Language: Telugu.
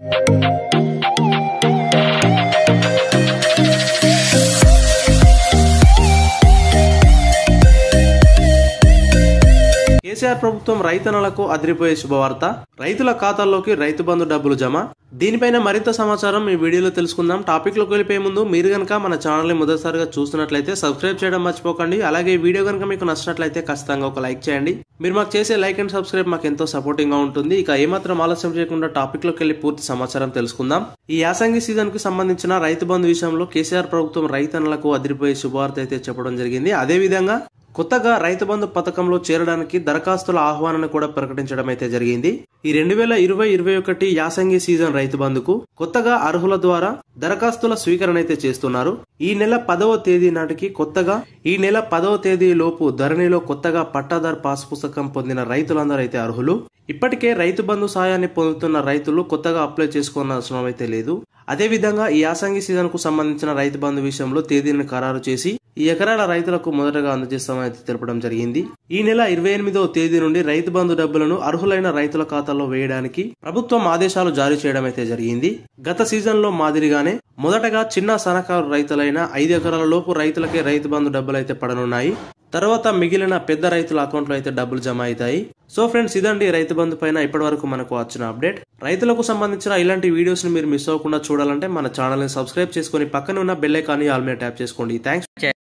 Música కేసీఆర్ ప్రభుత్వం రైతన్నలకు అదిరిపోయే శుభవార్త. రైతుల ఖాతాల్లోకి రైతు బంధు డబ్బులు జమ. దీనిపైన మరింత సమాచారం ఈ వీడియోలో తెలుసుకుందాం. టాపిక్లోకి వెళ్ళిపోయే ముందు మీరు కనుక మన ఛానల్ని మొదటిసారిగా చూస్తున్నట్లయితే సబ్స్క్రైబ్ చేయడం మర్చిపోకండి. అలాగే ఈ వీడియో కనుక మీకు నచ్చినట్లయితే ఖచ్చితంగా ఒక లైక్ చేయండి. మీరు మాకు చేసే లైక్ అండ్ సబ్స్క్రైబ్ మాకు ఎంతో సపోర్టింగ్గా ఉంటుంది. ఇక ఏమాత్రం ఆలస్యం చేయకుండా టాపిక్లోకి వెళ్ళి పూర్తి సమాచారం తెలుసుకుందాం. ఈ యాసంగి సీజన్కు సంబంధించిన రైతు బంధు విషయంలో కేసీఆర్ ప్రభుత్వం రైతన్నలకు అదిరిపోయే శుభవార్త అయితే చెప్పడం జరిగింది. అదే విధంగా కొత్తగా రైతు బంధు పథకంలో చేరడానికి దరఖాస్తుల ఆహ్వానాన్ని కూడా ప్రకటించడం అయితే జరిగింది. ఈ రెండు వేల ఇరవై ఇరవై ఒకటి యాసంగి సీజన్ రైతు బంధుకు కొత్తగా అర్హుల ద్వారా దరఖాస్తుల స్వీకరణ అయితే చేస్తున్నారు. ఈ నెల పదవ తేదీ నాటికి కొత్తగా ఈ నెల పదవ తేదీ లోపు ధరణిలో కొత్తగా పట్టాదార్ పాస్ పుస్తకం పొందిన రైతులందరూ అయితే అర్హులు. ఇప్పటికే రైతు బంధు సాయాన్ని పొందుతున్న రైతులు కొత్తగా అప్లై చేసుకోవాల్సిన అవసరం అయితే లేదు. అదే విధంగా ఈ యాసంగి సీజన్కు సంబంధించిన రైతు బంధు విషయంలో తేదీని ఖరారు చేసి ఈ ఎకరాల రైతులకు మొదటగా అందజేస్తామని అయితే తెలపడం జరిగింది. ఈ నెల ఇరవై ఎనిమిదవ తేదీ నుండి రైతు బంధు డబ్బులను అర్హులైన రైతుల ఖాతాలో వేయడానికి ప్రభుత్వం ఆదేశాలు జారీ చేయడం అయితే జరిగింది. గత సీజన్లో మాదిరిగానే మొదటగా చిన్న సన్నకారు రైతులైన ఐదు ఎకరాల లోపు రైతులకే రైతు బంధు డబ్బులు అయితే పడనున్నాయి. తర్వాత మిగిలిన పెద్ద రైతుల అకౌంట్లో అయితే డబ్బులు జమ అవుతాయి. సో ఫ్రెండ్స్ ఇదండి రైతు బంధు పైన ఇప్పటి వరకు మనకు వచ్చిన అప్డేట్. రైతులకు సంబంధించిన ఇలాంటి వీడియోస్ని మీరు మిస్ అవ్వకుండా చూడాలంటే మన ఛానల్ని సబ్స్క్రైబ్ చేసుకుని పక్కన ఉన్న బెల్ ఐకాన్ ఆల్ మీద ట్యాప్ చేసుకోండి. థ్యాంక్స్